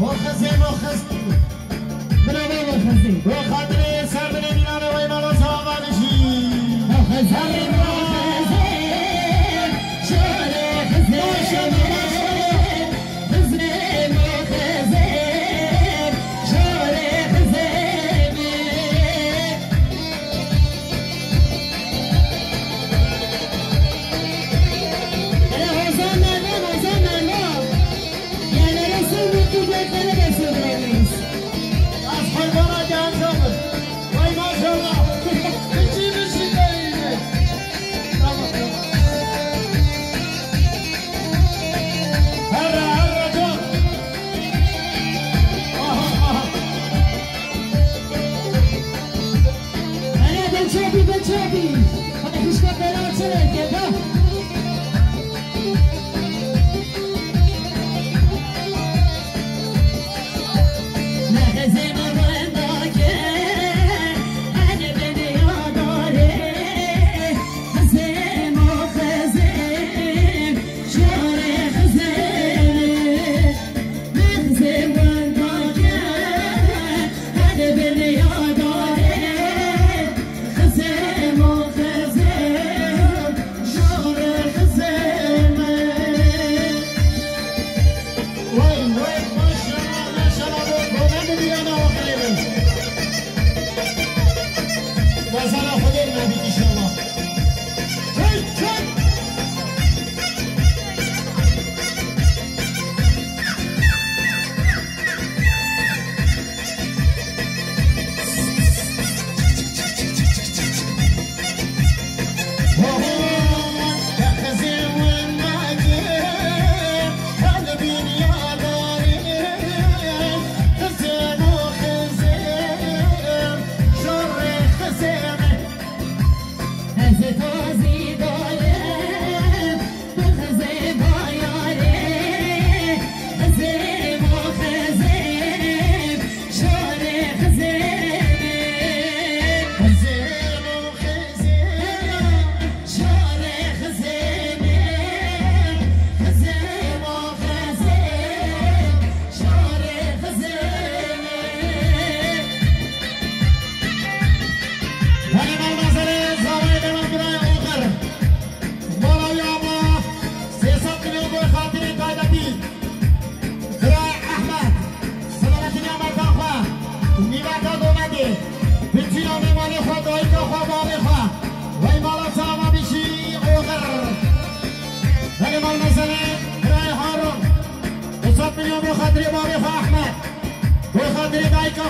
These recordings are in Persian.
Rojas, Rojas, Rojas, Rojas, Rojas, Rojas, Rojas, Rojas, Rojas, Rojas, Rojas, Rojas, present. As it was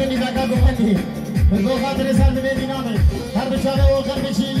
به دو خاطر سر به هر بشی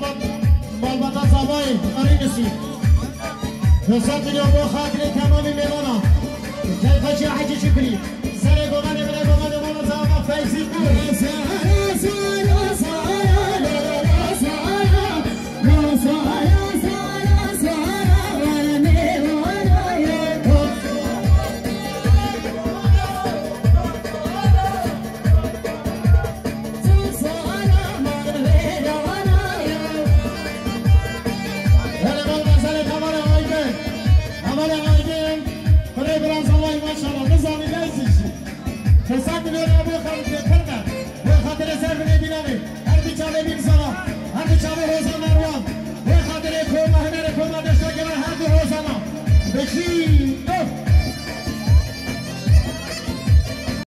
بابت از سایه قریب تمام